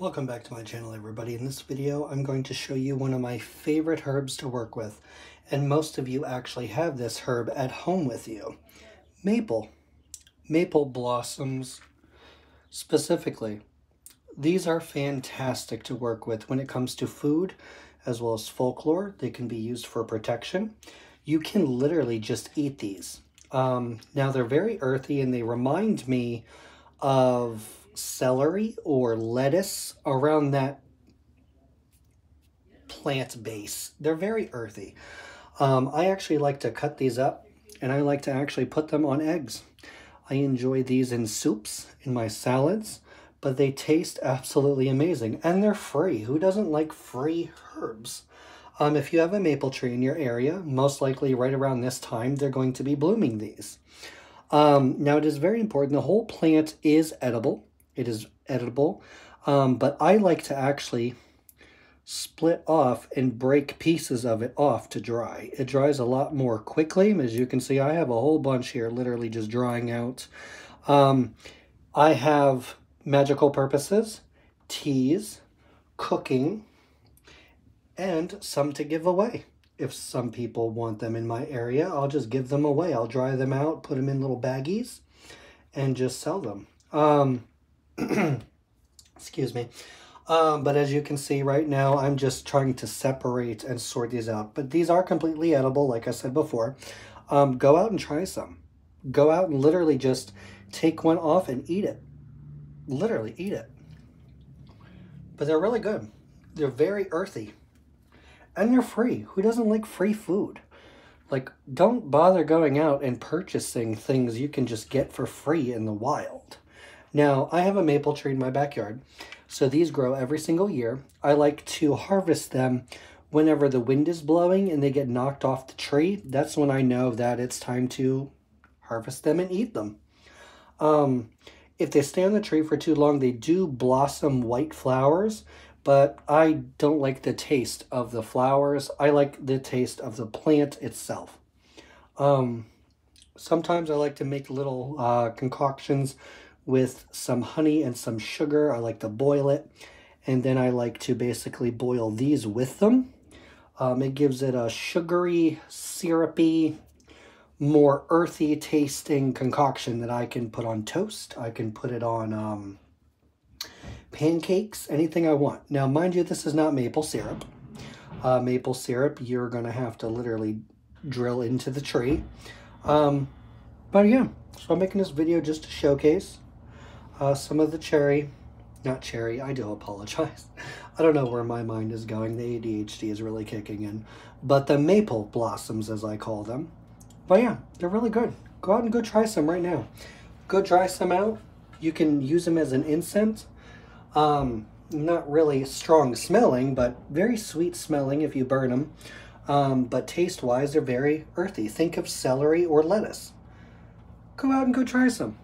Welcome back to my channel everybody. In this video I'm going to show you one of my favorite herbs to work with and most of you actually have this herb at home with you. Maple. Maple blossoms specifically. These are fantastic to work with when it comes to food as well as folklore. They can be used for protection. You can literally just eat these. Um, now they're very earthy and they remind me of celery or lettuce around that plant base. They're very earthy. Um, I actually like to cut these up and I like to actually put them on eggs. I enjoy these in soups, in my salads, but they taste absolutely amazing and they're free. Who doesn't like free herbs? Um, if you have a maple tree in your area, most likely right around this time, they're going to be blooming these. Um, now, it is very important. The whole plant is edible. It is editable. Um, but I like to actually split off and break pieces of it off to dry. It dries a lot more quickly. As you can see, I have a whole bunch here literally just drying out. Um, I have magical purposes, teas, cooking, and some to give away. If some people want them in my area, I'll just give them away. I'll dry them out, put them in little baggies, and just sell them. Um, excuse me. Um, but as you can see right now, I'm just trying to separate and sort these out. But these are completely edible, like I said before. Um, go out and try some. Go out and literally just take one off and eat it. Literally eat it. But they're really good. They're very earthy. And they're free. Who doesn't like free food? Like, don't bother going out and purchasing things you can just get for free in the wild. Now, I have a maple tree in my backyard, so these grow every single year. I like to harvest them whenever the wind is blowing and they get knocked off the tree. That's when I know that it's time to harvest them and eat them. Um, if they stay on the tree for too long, they do blossom white flowers, but I don't like the taste of the flowers. I like the taste of the plant itself. Um, sometimes I like to make little uh, concoctions with some honey and some sugar. I like to boil it. And then I like to basically boil these with them. Um, it gives it a sugary, syrupy, more earthy tasting concoction that I can put on toast. I can put it on um, pancakes, anything I want. Now, mind you, this is not maple syrup. Uh, maple syrup, you're going to have to literally drill into the tree. Um, but yeah, so I'm making this video just to showcase uh, some of the cherry, not cherry, I do apologize. I don't know where my mind is going. The ADHD is really kicking in. But the maple blossoms, as I call them. But yeah, they're really good. Go out and go try some right now. Go try some out. You can use them as an incense. Um, not really strong smelling, but very sweet smelling if you burn them. Um, but taste-wise, they're very earthy. Think of celery or lettuce. Go out and go try some.